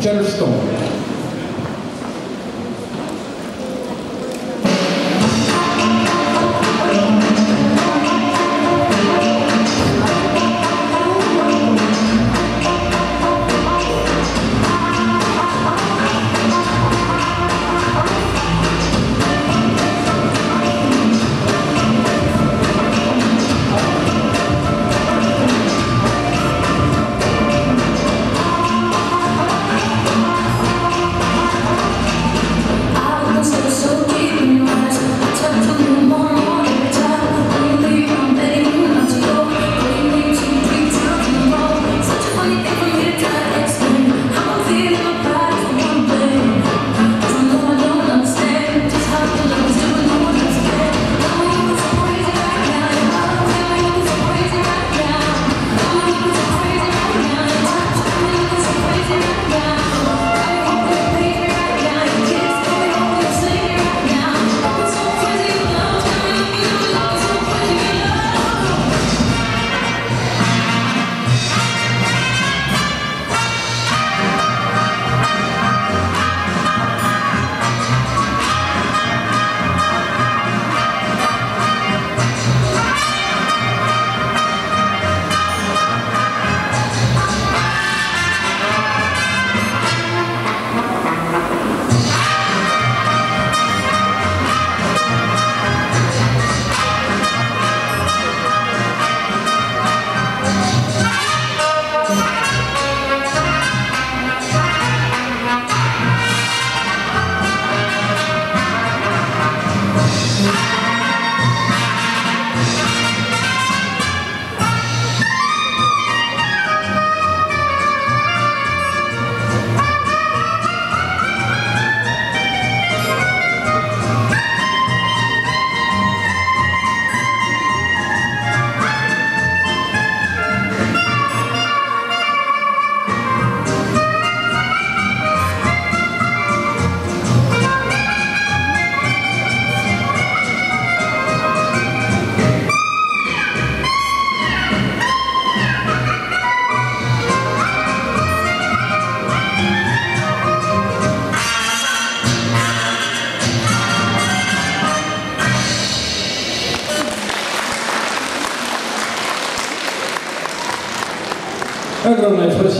Cheddar Stone. Огромное спасибо.